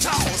talk.